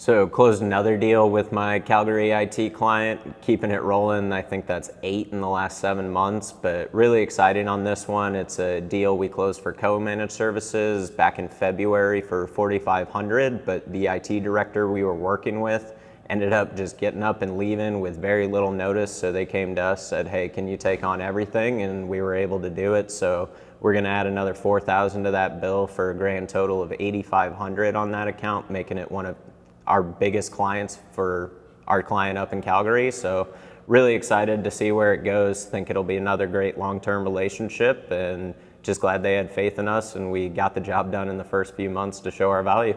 So closed another deal with my Calgary IT client, keeping it rolling. I think that's eight in the last seven months, but really exciting on this one. It's a deal we closed for co-managed services back in February for 4,500, but the IT director we were working with ended up just getting up and leaving with very little notice. So they came to us, said, "Hey, can you take on everything?" And we were able to do it. So we're going to add another 4,000 to that bill for a grand total of 8,500 on that account, making it one of our biggest clients for our client up in Calgary. So really excited to see where it goes. Think it'll be another great long-term relationship and just glad they had faith in us and we got the job done in the first few months to show our value.